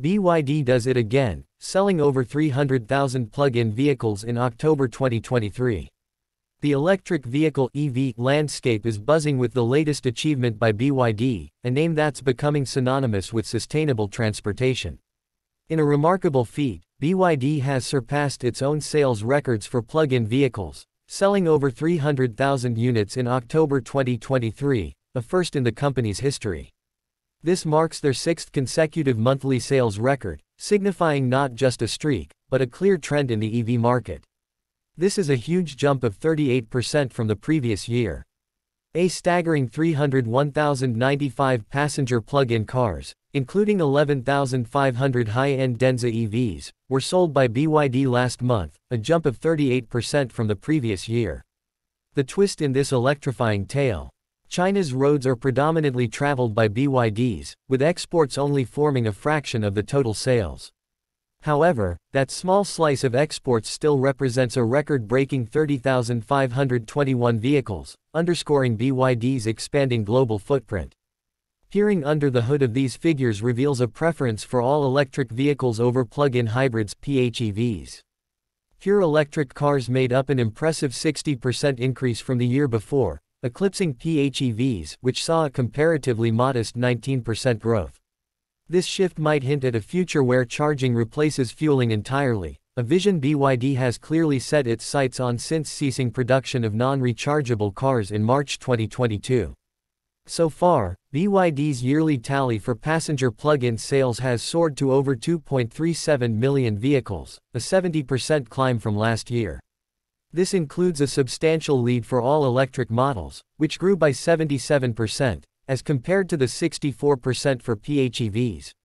BYD does it again, selling over 300,000 plug-in vehicles in October 2023. The electric vehicle EV landscape is buzzing with the latest achievement by BYD, a name that's becoming synonymous with sustainable transportation. In a remarkable feat, BYD has surpassed its own sales records for plug-in vehicles, selling over 300,000 units in October 2023, a first in the company's history. This marks their sixth consecutive monthly sales record, signifying not just a streak, but a clear trend in the EV market. This is a huge jump of 38% from the previous year. A staggering 301,095 passenger plug-in cars, including 11,500 high-end Denza EVs, were sold by BYD last month, a jump of 38% from the previous year. The twist in this electrifying tale, China's roads are predominantly traveled by BYDs, with exports only forming a fraction of the total sales. However, that small slice of exports still represents a record-breaking 30,521 vehicles, underscoring BYD's expanding global footprint. Peering under the hood of these figures reveals a preference for all-electric vehicles over plug-in hybrids PHEVs. Pure electric cars made up an impressive 60% increase from the year before, eclipsing PHEVs, which saw a comparatively modest 19% growth. This shift might hint at a future where charging replaces fueling entirely, a vision BYD has clearly set its sights on since ceasing production of non-rechargeable cars in March 2022. So far, BYD's yearly tally for passenger plug-in sales has soared to over 2.37 million vehicles, a 70% climb from last year. This includes a substantial lead for all-electric models, which grew by 77%, as compared to the 64% for PHEVs,